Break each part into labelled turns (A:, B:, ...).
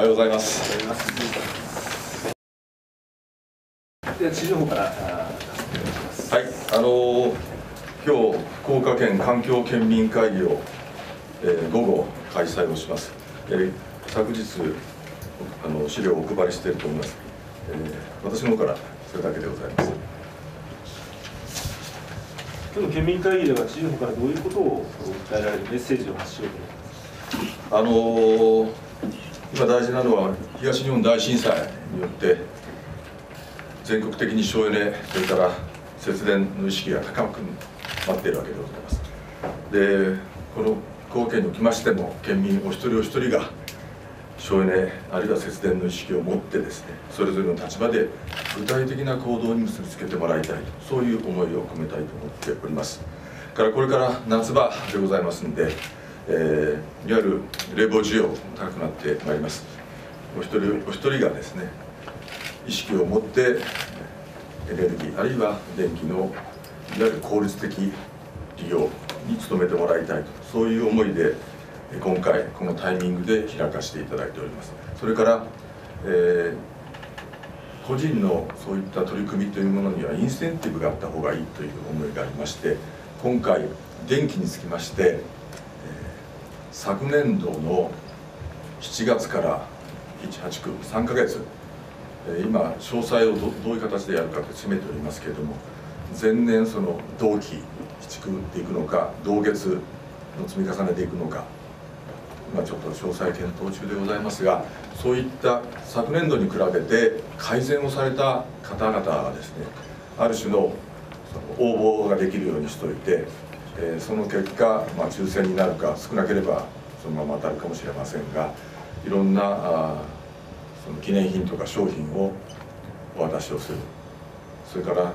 A: おはようございます。
B: では知事の方から
A: はいあの今日福岡県環境県民会議を、えー、午後開催をします、えー、昨日あの資料をお配りしていると思います、えー、私の方からそれだけでございます。
B: 今日の県民会議では知事の方からどういうことを訴えられるメッセージを発しようと思います
A: あのー、今大事なのは東日本大震災によって全国的に省エネそれから節電の意識が高くなっているわけでございます。でこの福岡県におきましても県民お一人お一人が省エネあるいは節電の意識を持ってですねそれぞれの立場で具体的な行動に結びつけてもらいたいとそういう思いを込めたいと思っております。からこれから夏場でございますんで、えー、いわゆる冷房需要高くなってまいります。お一人お一人がですね意識を持ってエネルギーあるいは電気のいわゆる効率的利用に努めてもらいたいとそういう思いで今回このタイミングで開かせていただいております。それから、えー、個人のそういった取り組みというものにはインセンティブがあった方がいいという思いがありまして今回電気につきまして、昨年度の7月から189 3ヶ月今詳細をどういう形でやるかって詰めておりますけれども前年その同期移築でいくのか同月の積み重ねでいくのか今ちょっと詳細検討中でございますがそういった昨年度に比べて改善をされた方々はですねある種のその応募ができるようにしておいて、えー、その結果、まあ、抽選になるか少なければそのまま当たるかもしれませんがいろんなあその記念品とか商品をお渡しをする。それから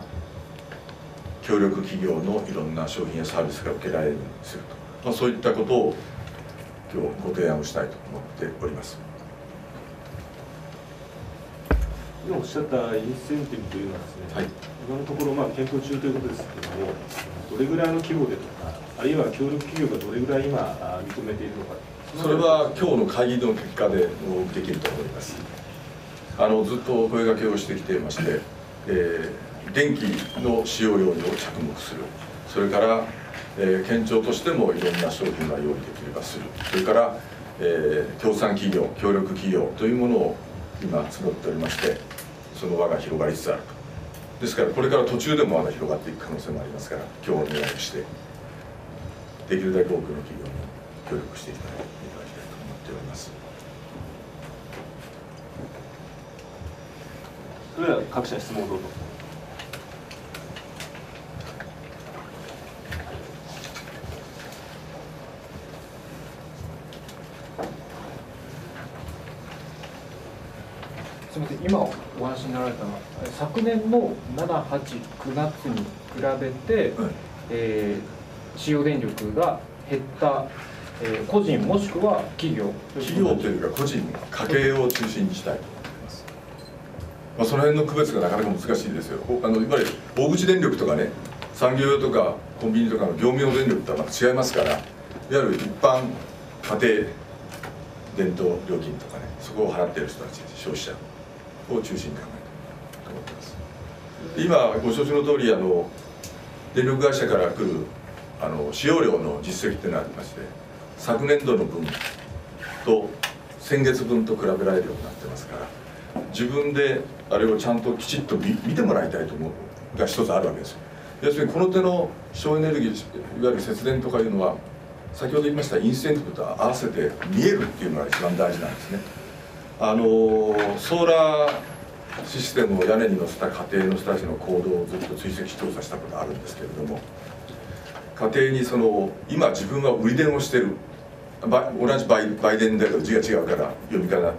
A: 協力企業のいろんな商品やサービスが受けられるようにすると、まあ、そういったことを今日ご提案をしたいと思っております。
B: 今おっしゃったインセンティブというのはですね、はい、今のところまあ検討中ということですけれどもどれぐらいの規模でとかあるいは協力企業がどれぐらい今認めているのか。
A: それは今日の会議の結果でできると思います。あのずっと声がけをしてきていまして、えー、電気の使用量に着目する。それからえー、県庁としてもいろんな商品が用意できればする。それから、えー、協賛企業協力企業というものを今募っておりましてその輪が広がりつつあると。ですからこれから途中でもまだ広がっていく可能性もありますから今日お願いしてできるだけ多くの企業に協力していただきたいと思っております。
B: それでは各社質問をどうぞ
C: すみません今お話になられたのは昨年の789月に比べて、はい、えー、使用電力が減った、えー、個人もしくは企業
A: 企業というか個人家計を中心にしたいと思います、まあ、その辺の区別がなかなか難しいですよ。あのいわゆる大口電力とかね産業用とかコンビニとかの業務用電力とはまた違いますからいわゆる一般家庭伝統料金とかねそこを払っている人たち消費者を中心に考えと思ってます。今ご承知の通りあの電力会社から来るあの使用量の実績っていうのがありまして昨年度の分と先月分と比べられるようになってますから自分であれをちゃんときちっと見てもらいたいと思うが一つあるわけです。要するにこの手の省エネルギーいわゆる節電とかいうのは先ほど言いましたインセンティブと合わせて見えるっていうのが一番大事なんですね。あのソーラーシステムを屋根に乗せた家庭の人たちの行動をずっと追跡調査したことあるんですけれども家庭にその今自分は売り電をしてる同じ売売電だけど字が違うから読み方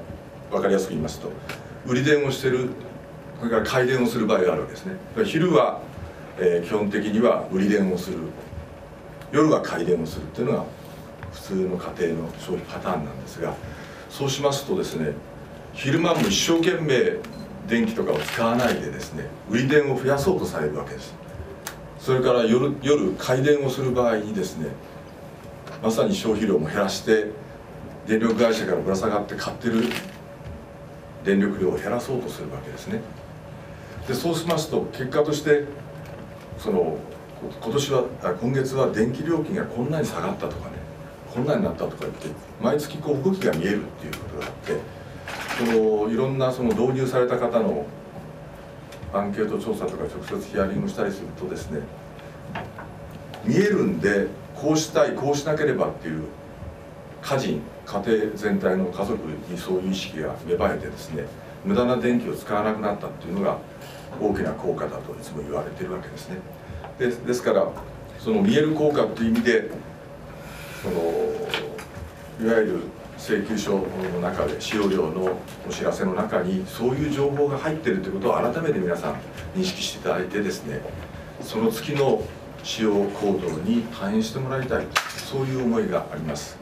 A: 分かりやすく言いますと売り電をしてるそれから買い電をする場合があるわけですね。昼は、えー、基本的には売り電をする。夜は買い電をするっていうのが普通の家庭の消費パターンなんですがそうしますとですね昼間も一生懸命電気とかを使わないでですね売り電を増やそうとされるわけです。それから夜夜回電をする場合にですねまさに消費量も減らして電力会社からぶら下がって買ってる電力量を減らそうとするわけですね。でそうしますと結果としてその今年は今月は電気料金がこんなに下がったとかねこんなになったとか言って毎月こう動きが見えるっていうことがあってそのいろんなその導入された方のアンケート調査とか直接ヒアリングしたりするとですね見えるんでこうしたいこうしなければっていう家人家庭全体の家族にそういう意識が芽生えてですね無駄な電気を使わなくなったっていうのが大きな効果だといつも言われてるわけですね。でですからその見える効果っていう意味でそのいわゆる請求書の中で使用量のお知らせの中にそういう情報が入ってるということを改めて皆さん認識していただいてですねその月の使用行動に反映してもらいたい。そういう思いがあります。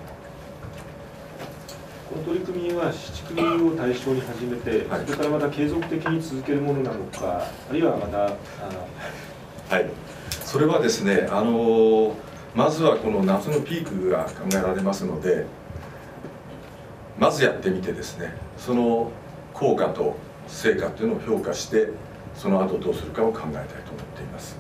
B: この取り組みは市区民を対象に始めて、はい、それからまた継続的に続けるものなのかあるいはまた
A: はい。それはですねあのまずはこの夏のピークが考えられますのでまずやってみてですねその効果と成果というのを評価してその後どうするかを考えたいと思っています。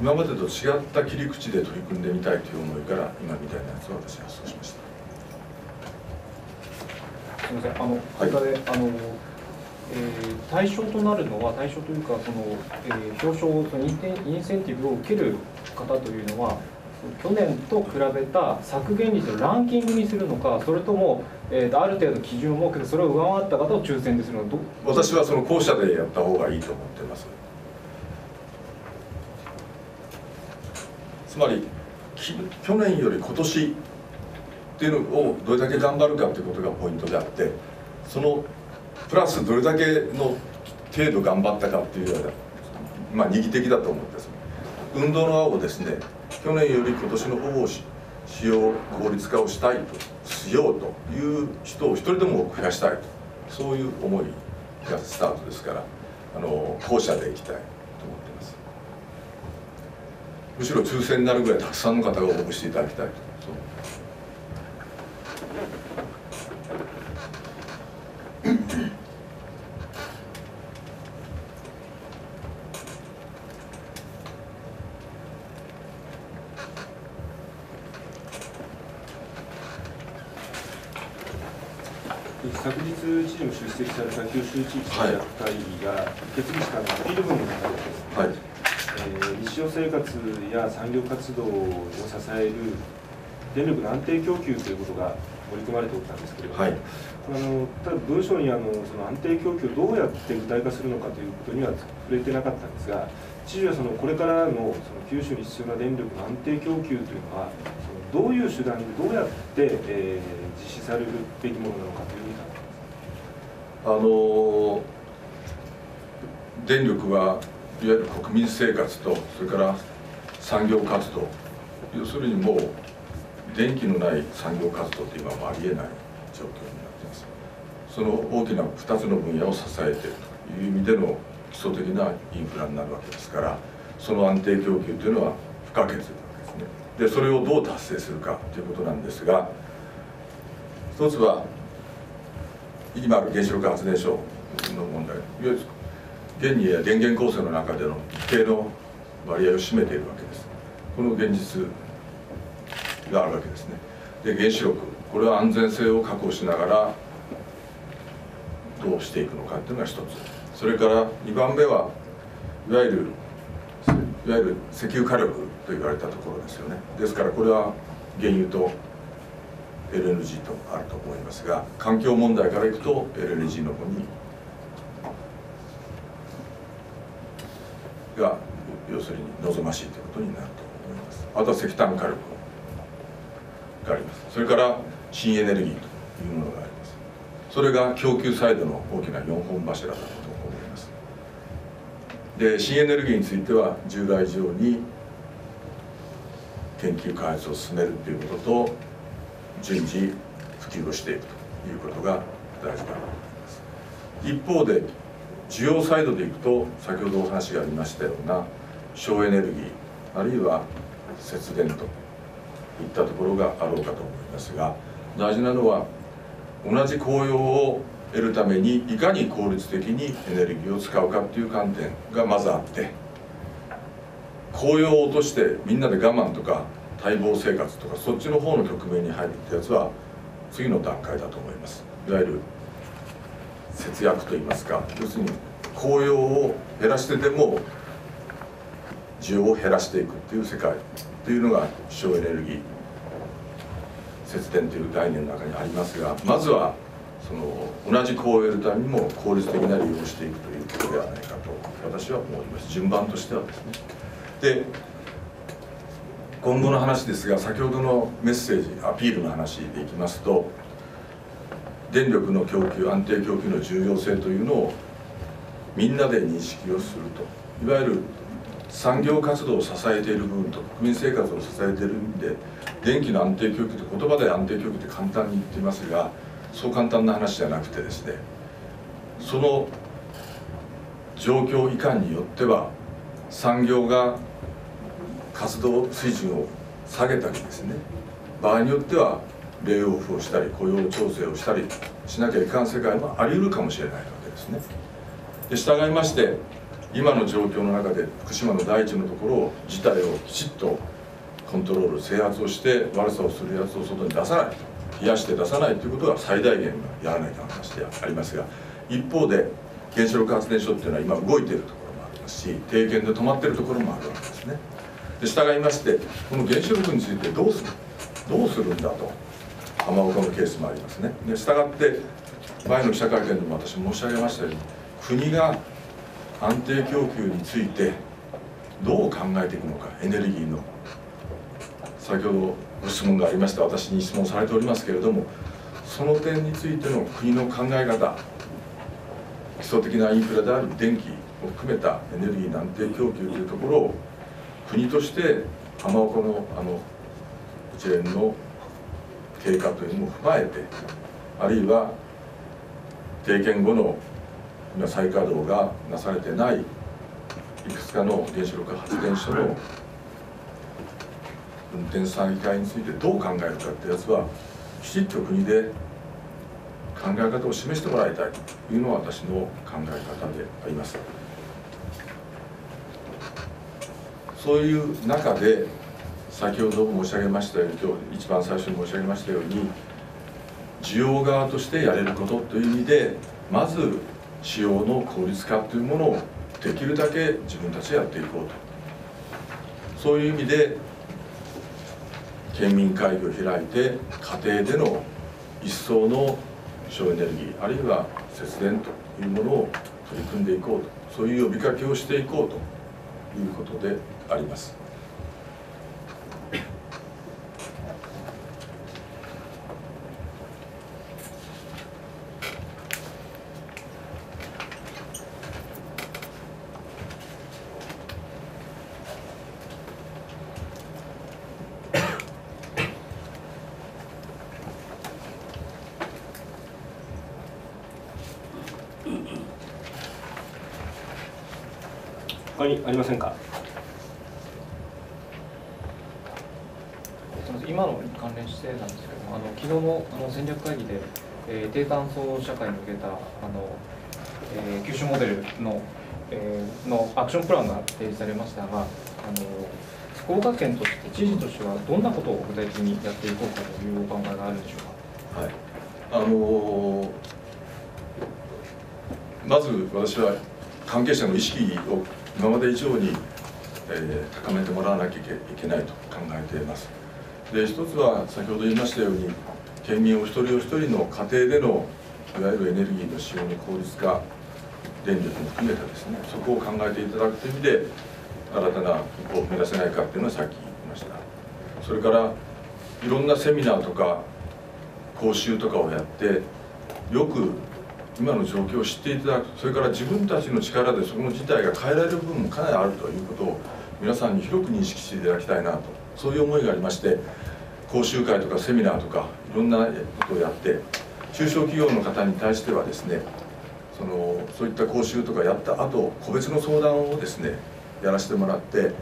A: 今までと違った切り口で取り組んでみたいという思いから今みたいなやつを私はそうしました。
C: すみません。あのはい、あのえー、対象となるのは対象というかその、えー、表彰そのインセンティブを受ける方というのは去年と比べた削減率をランキングにするのかそれとも、えー、ある程度基準を設けてそれを上回った方を抽選でするのか
A: 私はその後者でやった方がいいと思っています。つまり去年より今年っていうのをどれだけ頑張るかっていうことがポイントであってそのプラスどれだけの程度頑張ったかっていうようなまあ二義的だと思うんです。運動の青をですね去年より今年の方を使用効率化をしたいとしようという人を一人でも増やしたいとそういう思いがスタートですからあの後者でいきたいと思っています。むしろ抽選になるぐらいたくさんの方が応募していただきたいと。
B: 昨日知事も出席された九州地域戦略会議が決議したのアピール文の中でですね、はい。えー、日常生活や産業活動を支える電力の安定供給ということが盛り込まれておったんですけれども、はい、あのただ文書にあのその安定供給をどうやって具体化するのかということには触れてなかったんですが知事はそのこれからのその九州に必要な電力の安定供給というのはそのどういう手段でどうやって、えー、実施されるべきものなのかという
A: あの電力はいわゆる国民生活とそれから産業活動。要するにもう電気のない産業活動って今もありえない状況になっています。その大きな2つの分野を支えているという意味での基礎的なインフラになるわけですからその安定供給というのは不可欠なわけですね。でそれをどう達成するかということなんですが一つは今ある原子力発電所の問題いわゆる現に電源構成の中での一定の割合を占めているわけです。この現実があるわけですね。で原子力これは安全性を確保しながらどうしていくのかっていうのが一つ。それから2番目はいわゆるいわゆる石油火力と言われたところですよね。ですからこれは原油と LNG とあると思いますが環境問題からいくと LNG の方にが要するに望ましいということになると思います。あとは石炭火力があります。それから新エネルギーというものがあります。それが供給サイドの大きな4本柱だと思います。で新エネルギーについては従来以上に研究開発を進めるということと順次普及をしていくということが大事だと思います。一方で需要サイドでいくと先ほどお話がありましたような省エネルギーあるいは節電といったところがあろうかと思いますが大事なのは同じ効用を得るためにいかに効率的にエネルギーを使うかっていう観点がまずあって効用を落としてみんなで我慢とか待望生活とかそっちの方の局面に入るってやつは次の段階だと思います。いわゆる節約といいますか要するに効用を減らしてでも需要を減らしていくっていう世界っていうのが省エネルギー節電という概念の中にありますがまずはその同じ効を得るためにも効率的な利用をしていくということではないかと私は思います。順番としてはですね。で今後の話ですが先ほどのメッセージアピールの話でいきますと電力の供給安定供給の重要性というのをみんなで認識をすると。いわゆる産業活動を支えている部分と国民生活を支えている意味で電気の安定供給って言葉で安定供給って簡単に言っていますがそう簡単な話じゃなくてですねその状況いかんによっては産業が活動水準を下げたりですね場合によってはレイオフをしたり雇用調整をしたりしなきゃいかん世界もあり得るかもしれないわけですね。で従いまして今の状況の中で福島の第一のところを事態をきちっとコントロール制圧をして悪さをするやつを外に出さない冷やして出さないということが最大限やらないと話でありますが一方で原子力発電所っていうのは今動いているところもありますし低減で止まっているところもあるわけですねで従いましてこの原子力についてどうするどうするんだと浜岡のケースもありますね。で従って前の記者会見でも私申し上げましたように国が安定供給についてどう考えていくのかエネルギーの先ほどご質問がありました私に質問されておりますけれどもその点についての国の考え方基礎的なインフラである電気を含めたエネルギーの安定供給というところを国として浜岡のあの一連の経過というのも踏まえてあるいは定見後の今再稼働がなされてないいくつかの原子力発電所の運転再開についてどう考えるかってやつはきちっと国で考え方を示してもらいたいというのは私の考え方であります。そういう中で先ほど申し上げましたように今日一番最初に申し上げましたように需要側としてやれることという意味でまず使用の効率化というものをできるだけ自分たちでやっていこうと。そういう意味で県民会議を開いて家庭での一層の省エネルギーあるいは節電というものを取り組んでいこうと。そういう呼びかけをしていこうということであります。
B: 他にありませんか
C: 今のに関連してなんですけどもあの昨日のあの戦略会議で、えー、低炭素社会に向けたあの、えー、九州モデルの,、えー、のアクションプランが提示されましたがあの福岡県として知事としてはどんなことを具体的にやっていこうかというお考えがあるんでしょうか？
A: はいあのー、まず私は関係者の意識を今まで以上に、えー、高めてもらわなきゃいけないと考えていますで一つは先ほど言いましたように県民お一人お一人の家庭でのいわゆるエネルギーの使用の効率化電力も含めてですねそこを考えていただくという意味で新たな一歩を踏み出せないかっていうのはさっき言いました。それからいろんなセミナーとか講習とかをやってよく今の状況を知っていただくそれから自分たちの力でその事態が変えられる部分もかなりあるということを皆さんに広く認識していただきたいなとそういう思いがありまして講習会とかセミナーとかいろんなことをやって中小企業の方に対してはですねそのそういった講習とかやった後個別の相談をですねやらせてもらって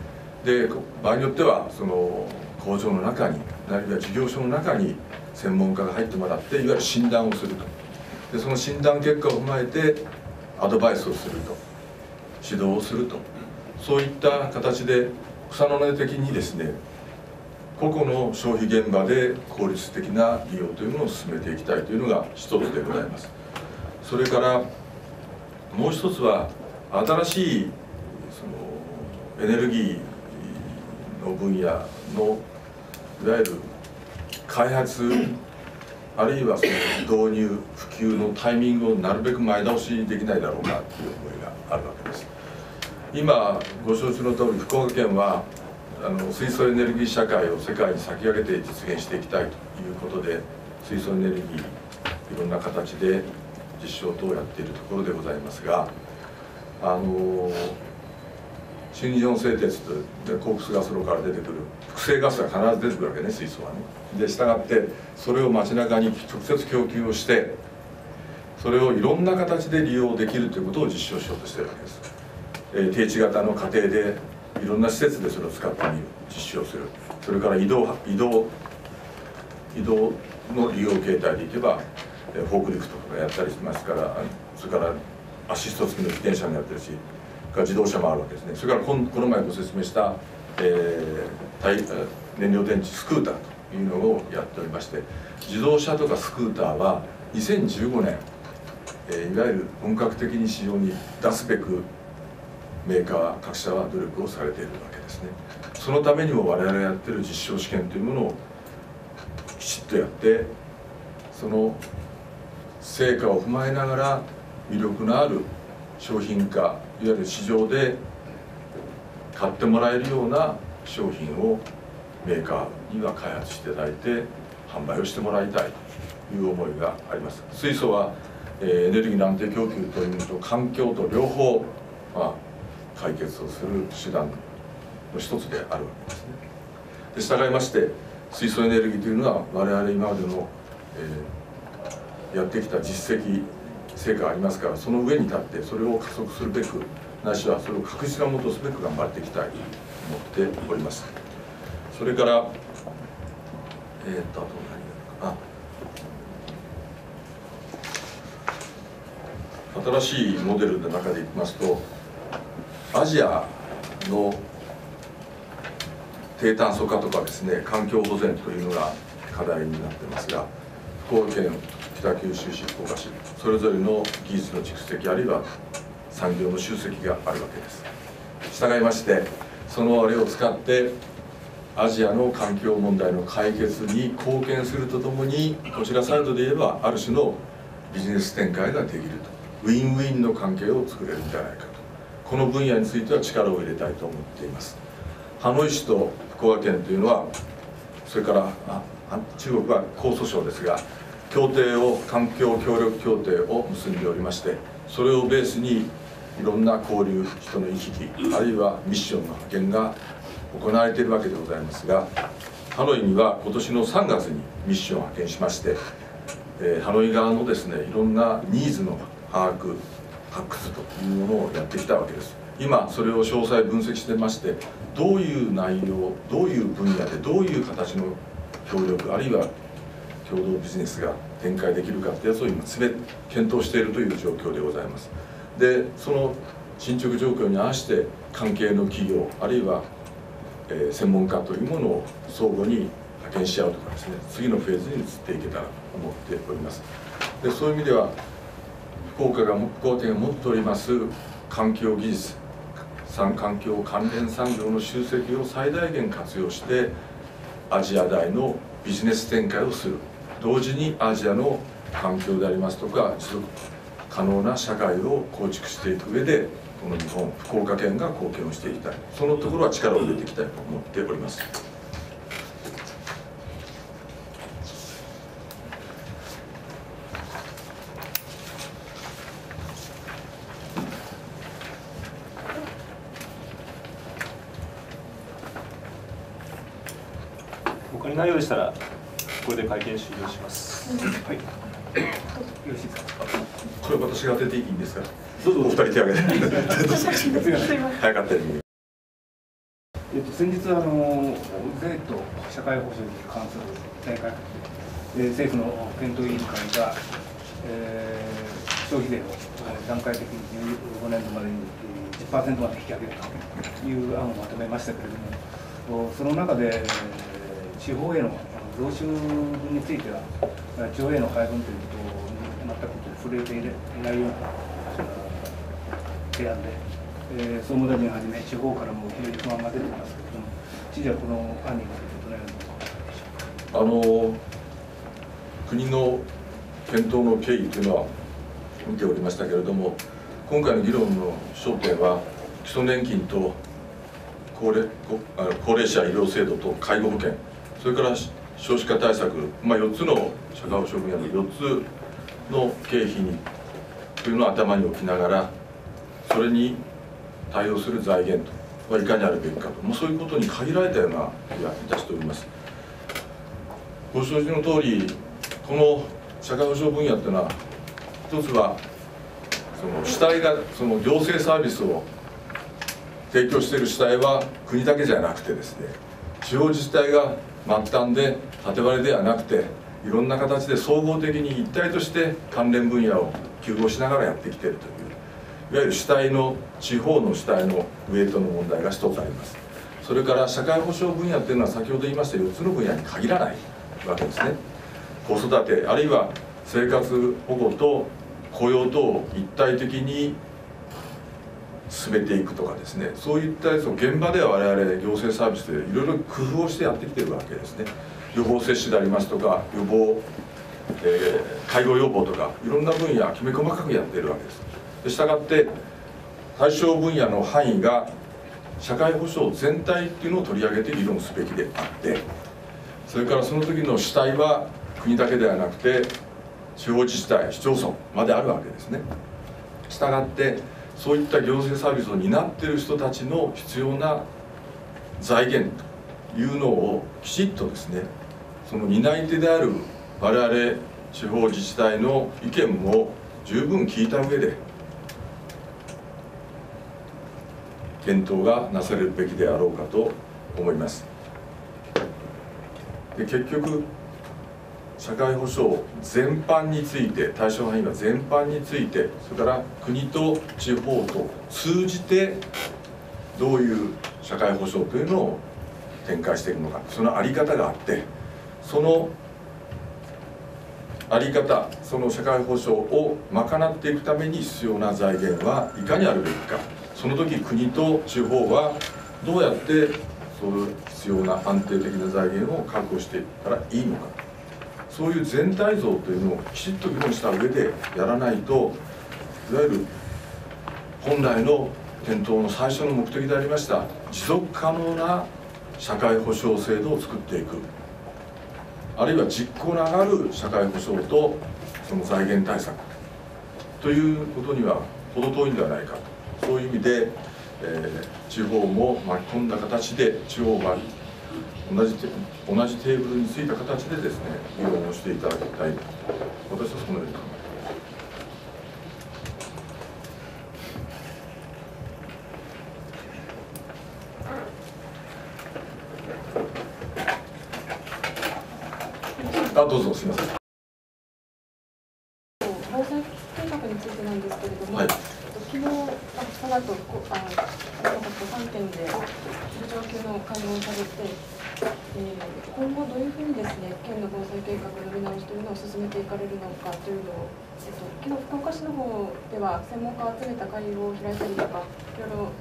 A: で場合によってはその工場の中にあるいは事業所の中に専門家が入ってもらっていわゆる診断をすると。でその診断結果を踏まえてアドバイスをすると。指導をすると。そういった形で草の根的にですね個々の消費現場で効率的な利用というものを進めていきたいというのが一つでございます。それからもう一つは新しいそのエネルギーの分野のいわゆる開発あるいはその導入普及のタイミングをなるべく前倒しにできないだろうかという思いがあるわけです。今ご承知の通り福岡県はあの水素エネルギー社会を世界に先駆けて実現していきたいということで水素エネルギーいろんな形で実証等をやっているところでございますがあの新日本製鉄でコークスガス炉から出てくる複製ガスが必ず出てくるわけね水素はね。で従ってそれを街中に直接供給をしてそれをいろんな形で利用できるということを実証しようとしてるわけです、えー、定置型の家庭でいろんな施設でそれを使ってみる実証する。それから移動移動移動の利用形態でいけばフォークリフトとかやったりしますからそれからアシスト付きの自転車もやってるし自動車もあるわけですね。それからこの前ご説明した、えー、燃料電池スクーターというのをやっておりまして自動車とかスクーターは2015年、えー、いわゆる本格的に市場に出すべくメーカー各社は努力をされているわけですね。そのためにも我々がやってる実証試験というものをきちっとやってその成果を踏まえながら魅力のある商品化いわゆる市場で買ってもらえるような商品をメーカーには開発していただいて販売をしてもらいたいという思いがあります。水素は、えー、エネルギーの安定供給というのと環境と両方、まあ、解決をする手段の一つであるわけですね。で従いまして水素エネルギーというのは我々今までの、えー、やってきた実績成果がありますからその上に立ってそれを加速するべくなしはそれを確実なものとすべく頑張っていきたいと思っております。それからえー、っとあと何かな。新しいモデルの中でいきますとアジアの低炭素化とかですね環境保全というのが課題になってますが福岡県北九州市福岡市それぞれの技術の蓄積あるいは産業の集積があるわけです。従いましてそのあれを使ってアジアの環境問題の解決に貢献するとともにこちらサイドで言えばある種のビジネス展開ができると。ウィンウィンの関係を作れるんじゃないかと。この分野については力を入れたいと思っています。ハノイ市と福岡県というのはそれから中国は江蘇省ですが協定を環境協力協定を結んでおりましてそれをベースにいろんな交流人の行き来あるいはミッションの派遣が行われているわけでございますがハノイには今年の3月にミッションを派遣しまして、えー、ハノイ側のですねいろんなニーズの把握発掘というものをやってきたわけです。今それを詳細分析してましてどういう内容どういう分野でどういう形の協力あるいは共同ビジネスが展開できるかってやつを今全検討しているという状況でございます。でその進捗状況に合わせて関係の企業あるいは、え、専門家というものを相互に派遣し合うとかですね次のフェーズに移っていけたらと思っております。でそういう意味では福岡が福岡県が持っております。環境技術。産環境関連産業の集積を最大限活用してアジア大のビジネス展開をする。同時にアジアの環境でありますとか持続可能な社会を構築していく上でこの日本福岡県が貢献をしていきたい。そのところは力を入れていきたいと思っております。
B: 他にないようでしたらこれで会見終了します。はい。よろしいですか。
A: これ私が当てていいんですか。
B: どうぞ。
A: お二人手挙げて。早かった
B: えっと先日あのえっと
D: 社会保障に関する大改革で政府の検討委員会が、えー、消費税を段階的に15年度までに10%まで引き上げるという案をまとめましたけれどもその中で地方への増収については地方への配分ということを全く触れていないような提案で、えー、総務大臣はじめ地方からも非常に不安が出ていますけれども知事はこの案についてどのよう
A: にあの国の検討の経緯というのは見ておりましたけれども今回の議論の焦点は基礎年金と高齢高齢者医療制度と介護保険それから少子化対策、まあ、4つの社会保障分野の4つの経費にというのを頭に置きながらそれに対応する財源とはいかにあるべきかと、まあ、そういうことに限られたような気がいたしております。ご承知の通りこの社会保障分野っていうのは一つはその主体がその行政サービスを提供している主体は国だけじゃなくてですね地方自治体が末端で縦割りではなくていろんな形で総合的に一体として関連分野を休合しながらやってきているといういわゆる主体の地方の主体のウェイトの問題が一つあります。それから社会保障分野っていうのは先ほど言いました4つの分野に限らないわけですね。子育てあるいは生活保護と雇用と一体的に進めていくとかですねそういったやつを現場では我々行政サービスでいろいろ工夫をしてやってきてるわけですね。予防接種でありますとか予防、えー、介護予防とかいろんな分野きめ細かくやっているわけです。でしたがって対象分野の範囲が社会保障全体っていうのを取り上げて議論すべきであってそれからその時の主体は国だけではなくて地方自治体市町村まであるわけですね。したがってそういった行政サービスを担っている人たちの必要な財源というのをきちっとですねその担い手である我々地方自治体の意見も十分聞いた上で検討がなされるべきであろうかと思います。で結局社会保障全般について対象範囲は全般についてそれから国と地方と通じてどういう社会保障というのを展開していくのかその在り方があってその在り方その社会保障を賄っていくために必要な財源はいかにあるべきか。その時国と地方はどうやってその必要な安定的な財源を確保していったらいいのか。そういう全体像というのをきちっと議論した上でやらないといわゆる本来の検討の最初の目的でありました持続可能な社会保障制度を作っていく。あるいは実行の上がる社会保障とその財源対策。ということには程遠いんではないかと。そういう意味で、えー、地方も巻き込んだ形で地方が同じ同じテーブルについた形でですね議論をしていただきたい私はそのように考えますあどうぞすみません
E: 防災計画についてなんですけれども、はい、昨日その後あ3県で非常級の会合をされてえー、今後どういうふうにですね県の防災計画の見直しというのを進めていかれるのかというのを、えっと、昨日福岡市の方では専門家を集めた会合を開いたりとかいろいろ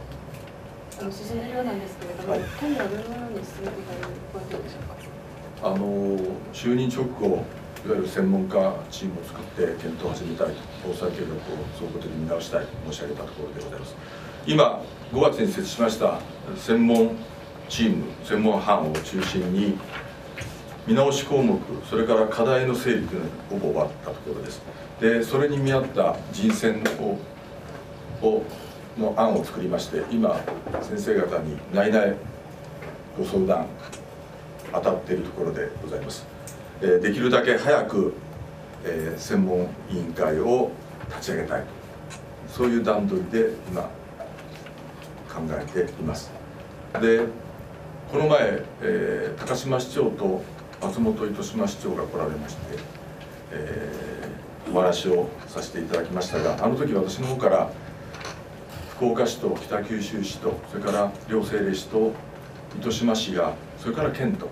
E: あの進んでいるようなんですけれども、はい、県ではどのように進めていかれるご予定でしょうか？
A: あの就任直後いわゆる専門家チームを作って検討を始めたい防災計画を総合的に見直したいと申し上げたところでございます今5月に設置しました専門チーム専門班を中心に見直し項目それから課題の整理というのがほぼ終わったところです。でそれに見合った人選ををの案を作りまして今先生方に内々ご相談当たっているところでございます、え、できるだけ早く、え、専門委員会を立ち上げたいと。そういう段取りで今考えています。でこの前、えー、高島市長と松本糸島市長が来られまして、えー、お話をさせていただきましたがあの時私の方から福岡市と北九州市とそれから両政令市と糸島市がそれから県と、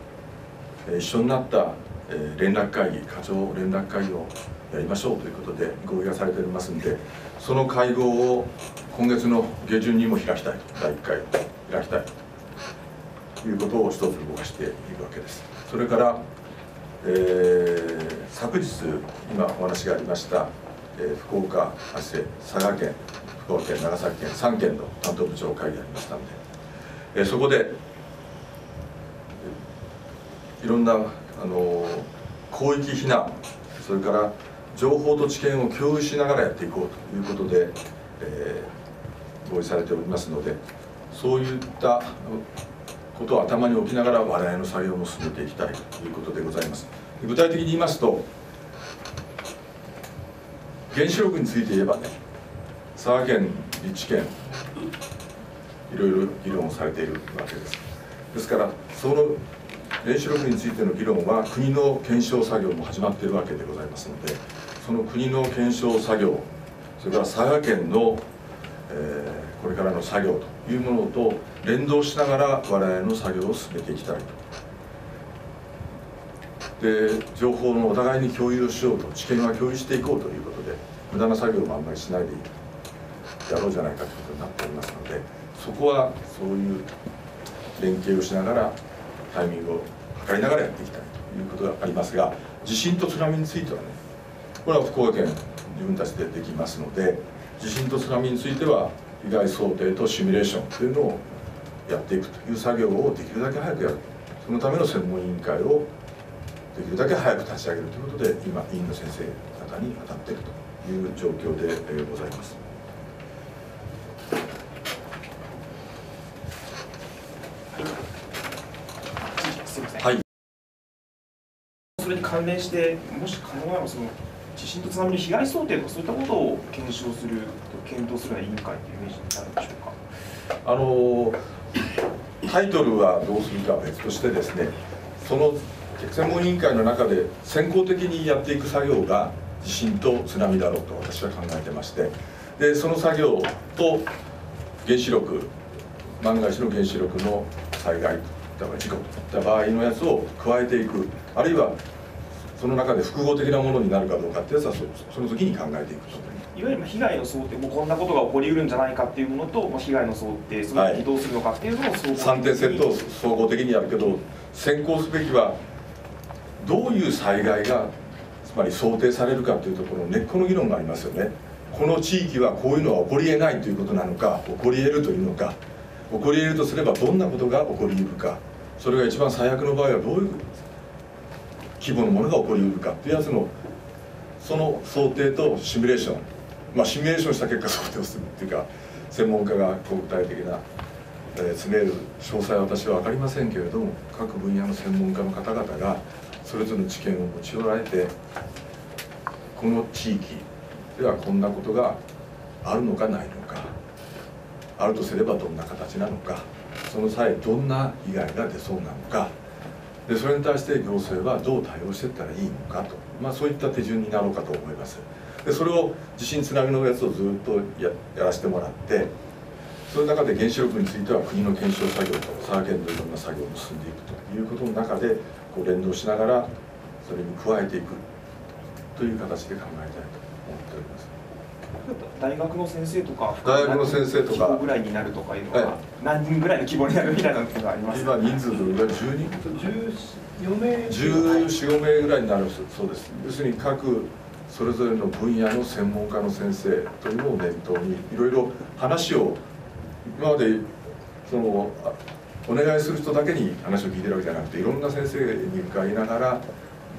A: えー、一緒になった、えー、連絡会議課長連絡会議をやりましょうということで合意がされておりますんでその会合を今月の下旬にも開きたい第1回開きたいということを一つ動かしているわけです。それから、えー、昨日今お話がありました、えー、福岡佐賀県福岡県長崎県3県の担当部長会議がありましたので、えー、そこでいろんなあの広域避難それから情報と知見を共有しながらやっていこうということで、えー、合意されておりますのでそういったことを頭に置きながら我々の作業も進めていきたいということでございます。具体的に言いますと原子力について言えばね佐賀県立地県いろいろ議論をされているわけです。ですからその原子力についての議論は国の検証作業も始まっているわけでございますのでその国の検証作業それから佐賀県の、えー、これからの作業というものと連動しながら我々の作業を進めていきたいと。で情報のお互いに共有しようと知見は共有していこうということで無駄な作業もあんまりしないでやろうじゃないかということになっておりますのでそこはそういう連携をしながらタイミングを測りながらやっていきたいということがありますが地震と津波についてはねこれは福岡県自分たちでできますので地震と津波については被害想定とシミュレーションというのをやっていくという作業をできるだけ早くやる。そのための専門委員会をできるだけ早く立ち上げるということで今委員の先生方に当たっているという状況でございます。
B: はい、それに関連してもし可能ならその地震と津波の被害想定とかそういったことを検証する検討するような委員会というイメージになるんでしょうか
A: あのタイトルはどうするかは別としてですねその専門委員会の中で先行的にやっていく作業が地震と津波だろうと私は考えてましてでその作業と原子力万が一の原子力の災害だから事故といった場合のやつを加えていくあるいはその中で複合的なものになるかどうかってやつはその時に考えていくと
B: わゆる被害の想定もうこんなことが起こりうるんじゃないかっていうものと被害の想定それにどうするのかっていうのを総合的に、
A: 3点セットを総合的にやるけど先行すべきはどういう災害がつまり想定されるかというところの根っこの議論がありますよね。この地域はこういうのは起こりえないということなのか起こりえるというのか起こりえるとすればどんなことが起こりうるかそれが一番最悪の場合はどういう規模のものが起こりうるかっていうやつのその想定とシミュレーションまあシミュレーションした結果想定をするっていうか専門家が具体的な、えー、詰める詳細は私は分かりませんけれども各分野の専門家の方々がそれぞれの知見を持ち寄られてこの地域ではこんなことがあるのかないのかあるとすればどんな形なのかその際どんな被害が出そうなのかでそれに対して行政はどう対応していったらいいのかと、まあ、そういった手順になろうかと思います。でそれを地震津波のやつをずっとややらせてもらってその中で原子力については国の検証作業と佐賀県のいろんな作業も進んでいくということの中でこう連動しながらそれに加えていくという形で考えたいと思っております。
B: 大学の先生とか
A: 大学の先生とか
B: ぐらいになるとかいうのは、はい、何人ぐらいの規模になるみたいなのがあります
A: 今人数どれぐらい？10人？14名14名ぐらいになるそうです。要するに各それぞれの分野の専門家の先生というのを念頭にいろいろ話を今までそのお願いする人だけに話を聞いてるわけじゃなくていろんな先生に伺いながら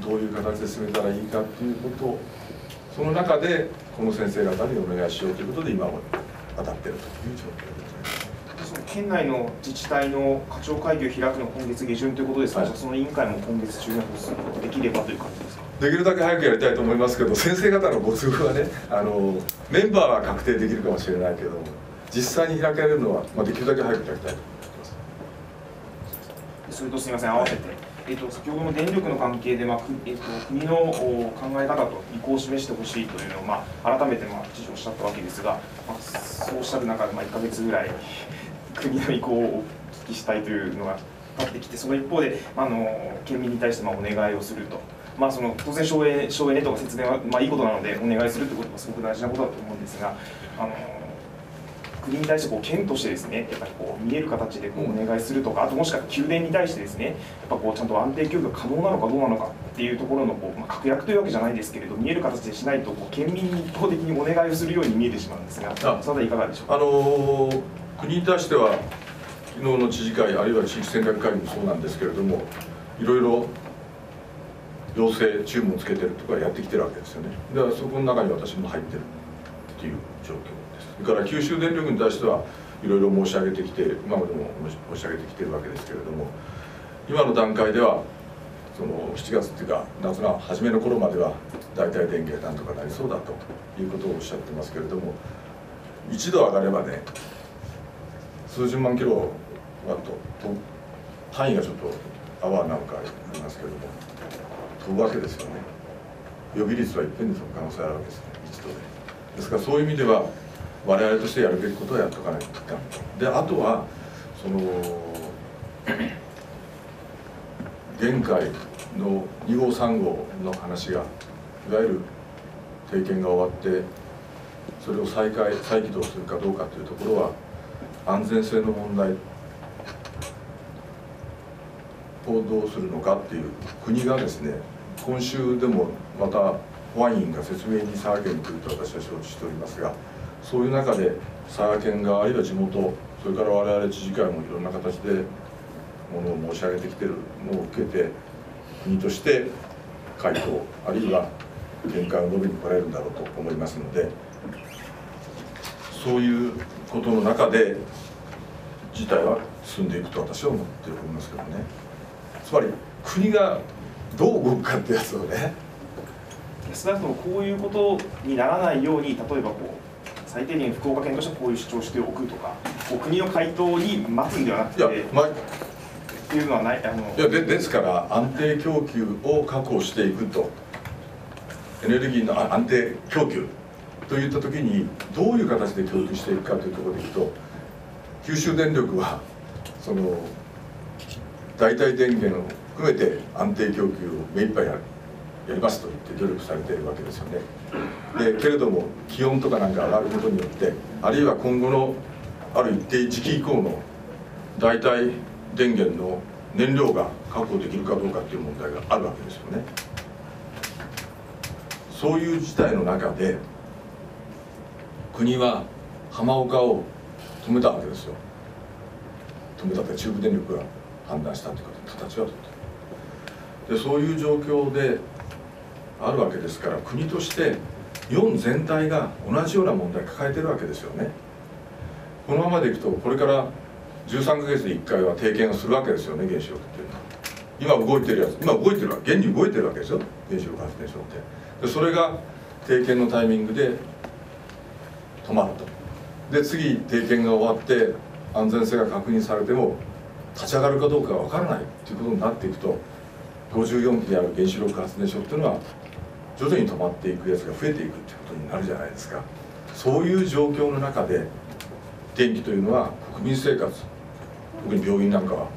A: どういう形で進めたらいいかっていうことをその中でこの先生方にお願いしようということで今も当たっているという状況です
B: 県内の自治体の課長会議を開くの今月下旬ということですが、はい、その委員会も今月中に発足することできればという感じですか？
A: できるだけ早くやりたいと思いますけど先生方のご都合はねあのメンバーは確定できるかもしれないけど実際に開かれるのは、まあ、できるだけ早くやりたいと思います。
F: それとすみません、合わせて、えーと、先ほどの電力の関係で、まあえーと、国の考え方と意向を示してほしいというのを、まあ、改めて、まあ、知事おっしゃったわけですが、まあ、そうおっしゃる中で、まあ、1か月ぐらい、国の意向をお聞きしたいというのがかってきて、その一方で、あの県民に対してまあお願いをすると。まあ、その当然省エネ、省エネとか節電は、まあ、いいことなので、お願いするということがすごく大事なことだと思うんですが、あの国に対してこう県としてですねやっぱりこう見える形でこうお願いするとかあともしくは宮殿に対してですねやっぱこうちゃんと安定供給が可能なのかどうなのかっていうところのこう、まあ、確約というわけじゃないですけれど見える形でしないとこう県民に一方的にお願いをするように見えてしまうんですがいかがでしょうか？
A: あのー、国に対しては昨日の知事会あるいは地域戦略会議もそうなんですけれどもいろいろ要請注文つけてるとかやってきてるわけですよね。だからそこの中に私も入ってるっていう状況それから九州電力に対してはいろいろ申し上げてきて今までも申し上げてきてるわけですけれども今の段階ではその7月っていうか夏の初めの頃までは大体電源なんとかなりそうだということをおっしゃってますけれども一度上がればね数十万キロワットと範囲がちょっとアワーなのかありますけれども飛ぶわけですよね。予備率はいっぺんに飛ぶ可能性あるわけですね。一度で。ですからそういう意味では我々としてやるべきことをやっておかないといかんであとはその限界の2号3号の話がいわゆる定見が終わってそれを再開再起動するかどうかというところは安全性の問題をどうするのかっていう国がですね今週でもまた保安院が説明に佐賀県に来ると私は承知しておりますがそういう中で佐賀県側あるいは地元それから我々知事会もいろんな形でものを申し上げてきてるのを受けて国として回答あるいは限界を述べに来られるんだろうと思いますのでそういうことの中で事態は進んでいくと私は思っておりますけどね。つまり国がどう動くかってやつをね。
F: 少なくともこういうことにならないように例えばこう最低限福岡県としてはこういう主張をしておくとかこう国の回答に待つんではなくていや、まあ、っていうのはないあの
A: いやでですから安定供給を確保していくと。エネルギーの安定供給といった時にどういう形で供給していくかというところでいくと九州電力はその代替電源を含めて安定供給を目いっぱいやるやりますと言って努力されているわけですよね。でけれども気温とかなんか上がることによってあるいは今後のある一定時期以降の代替電源の燃料が確保できるかどうかっていう問題があるわけですよね。そういう事態の中で国は浜岡を止めたわけですよ。止めたって中部電力が判断したという形はでそういう状況であるわけですから国として日本全体が同じような問題抱えてるわけですよね。このままでいくとこれから13か月で1回は定見をするわけですよね原子力っていうのは。今動いてるやつ今動いてるわ現に動いてるわけですよ原子力発電所って。でそれが定見のタイミングで止まると。で次定見が終わって安全性が確認されても立ち上がるかどうかが分からないっていうことになっていくと54基である原子力発電所っていうのは徐々に止まっていくやつが増えていくっていうことになるじゃないですか。そういう状況の中で電気というのは国民生活。特に病院なんかは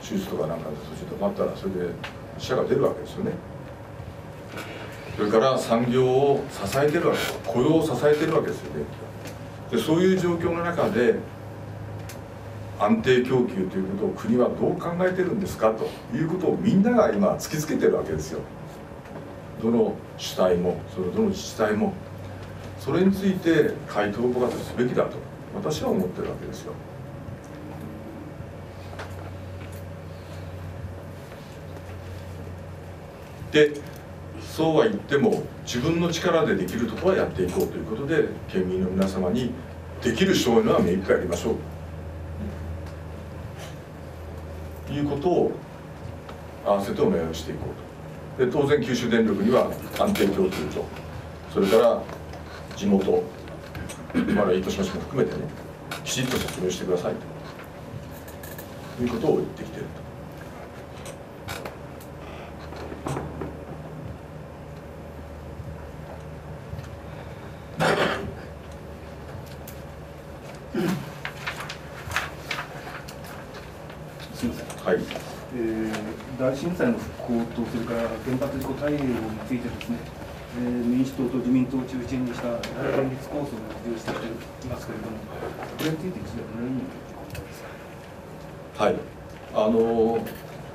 A: 手術とかなんかで途中止まったらそれで死者が出るわけですよね。それから産業を支えてるわけです雇用を支えてるわけですよねでそういう状況の中で安定供給ということを国はどう考えてるんですかということをみんなが今突きつけてるわけですよ。どの主体もそのどの自治体も。それについて回答を僕はすべきだと私は思ってるわけですよ。でそうは言っても自分の力でできるところはやっていこうということで県民の皆様にできる省エネは目いっぱいやりましょうということを合わせてお願いをしていこうと。で当然九州電力には安定供給とそれから地元まだ糸島市も含めてねきちっと説明してくださいと。いうことを言ってきているとい
D: えー大震災の復興と、それから原発事故対応についてですね、えー民主党と自民党を中心にした連立構想を重視していますけれども、これについて、岸田どのように考えですか？
A: はい、あの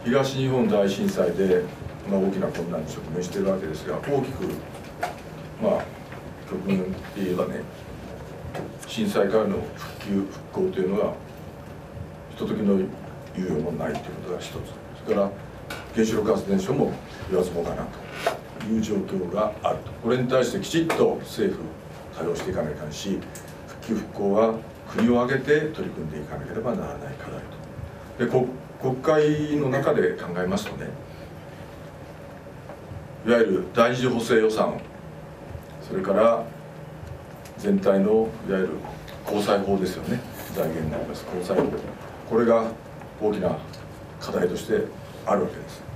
A: 東日本大震災で、まあ、大きな困難に直面しているわけですが大きくまあ極論で言えばね震災からの復旧復興というのはひとときの猶予もないということが一つそれから原子力発電所も言わずもがなという状況があると。これに対してきちっと政府対応していかないかんし復旧復興は国を挙げて取り組んでいかなければならない課題と。で国会の中で考えますとねいわゆる第二次補正予算それから全体のいわゆる公債法ですよね。財源になります公債法。これが大きな課題としてあるわけです。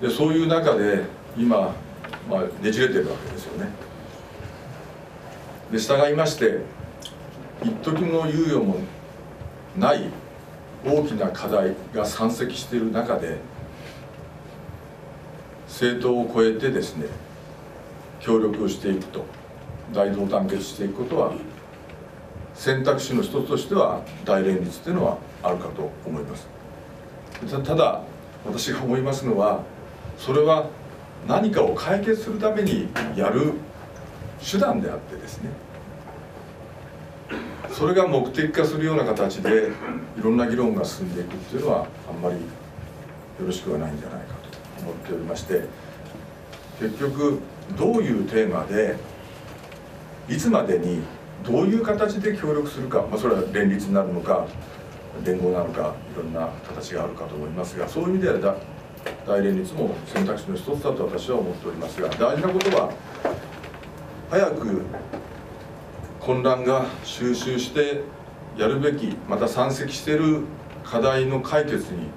A: でそういう中で今、まあ、ねじれてるわけですよね。で従いまして一時の猶予もない大きな課題が山積している中で政党を超えてですね協力をしていくと大同団結していくことは選択肢の一つとしては大連立というのはあるかと思います。ただ私が思いますのはそれは何かを解決するためにやる手段であってですね。それが目的化するような形でいろんな議論が進んでいくっていうのはあんまりよろしくはないんじゃないかと思っておりまして結局どういうテーマでいつまでにどういう形で協力するか、まあ、それは連立になるのか連合なのかいろんな形があるかと思いますがそういう意味ではだ大連立も選択肢の一つだと私は思っておりますが大事なことは早く混乱が収集してやるべきまた山積している課題の解決に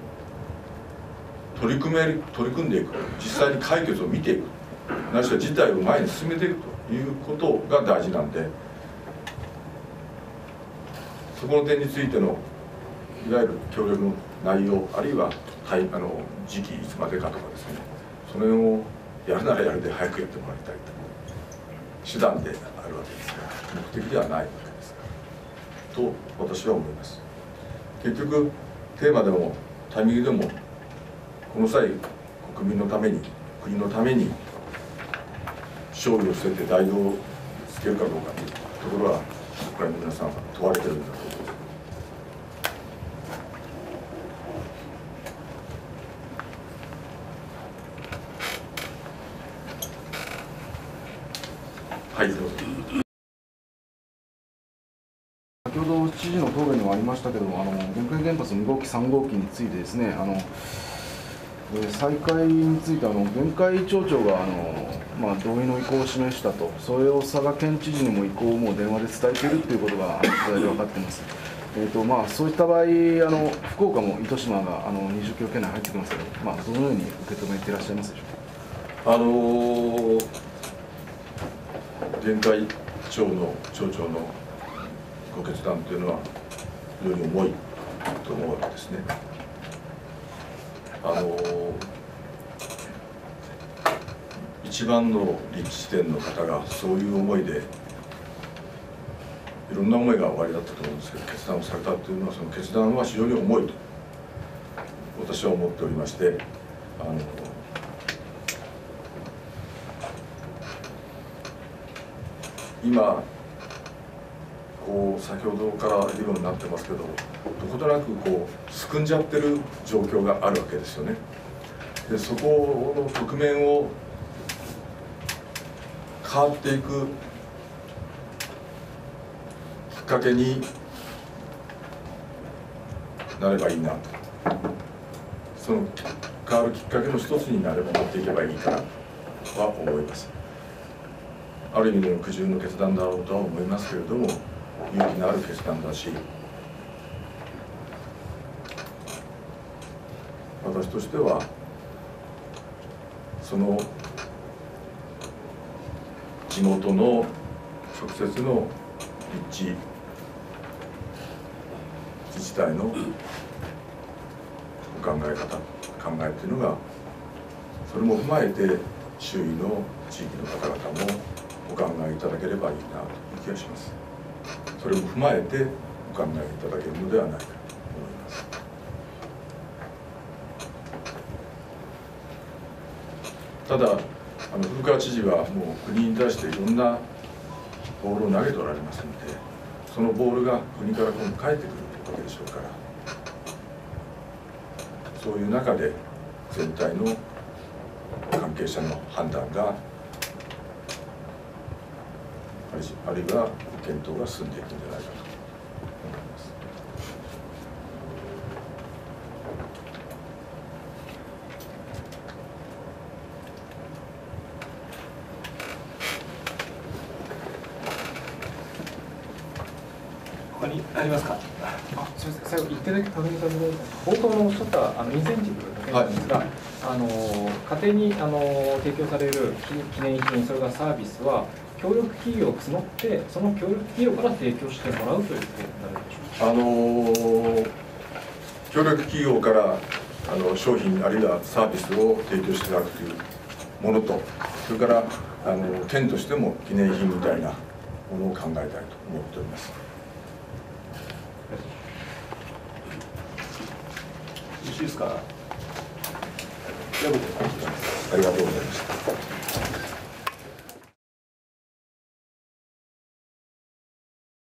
A: 取り組め取り組んでいく実際に解決を見ていくなしは事態を前に進めていくということが大事なんでそこの点についてのいわゆる協力の内容あるいはあの時期いつまでかとかですね。その辺をやるならやるで早くやってもらいたいと手段であるわけですが目的ではないわけですからと私は思います。結局テーマでもタイミングでもこの際国民のために国のために勝利を捨てて大道をつけるかどうかというところは国会の皆さん問われてるんだと思いますはいどうぞ
G: 先ほど知事の答弁にもありましたけども、あの限界原発2号機、3号機についてですね、あの再開についてあの、限界町長があの、まあ、同意の意向を示したと、それを佐賀県知事にも意向をもう電話で伝えているということが取材で分かっています。えーとまあ、そういった場合、あの福岡も糸島があの20キロ圏内入ってきますけど、まあ、どのように受け止めていらっしゃいますでしょうか？
A: あのー、限界町の町長のご決断というのは非常に重いと思うわけですね。あの、一番の立地点の方がそういう思いでいろんな思いがおありだったと思うんですけど決断をされたというのはその決断は非常に重いと私は思っておりましてあの今こう先ほどから議論になってますけどどことなくこうすくんじゃってる状況があるわけですよね。でそこの局面を変わっていくきっかけになればいいなとその変わるきっかけの一つになれば持っていけばいいかなとは思いますある意味での苦渋の決断だろうとは思いますけれども勇気のある決断だし。私としてはその地元の直接の立地自治体のお考え方考えっていうのがそれも踏まえて周囲の地域の方々もお考えいただければいいなという気がします。それも踏まえてお考えいただけるのではないかと思います。ただあの古川知事はもう国に対していろんなボールを投げておられますのでそのボールが国から今度返ってくるわけでしょうからそういう中で全体の関係者の判断があるいは検討が進んでいくんじゃないかと思います。
D: 他にありますか？
C: あすみません最後一点だけ確認させてください冒頭のおっしゃったあのインセンティブだけなんですが、あの家庭にあの提供される記念品それからサービスは協力企業を募ってその協力企業から提供してもらうということになるでしょうか
A: あの協力企業からあの商品あるいはサービスを提供していただくというものとそれからあの県としても記念品みたいなものを考えたいと思っております。
D: よろしいですか？
A: ありがとうございました。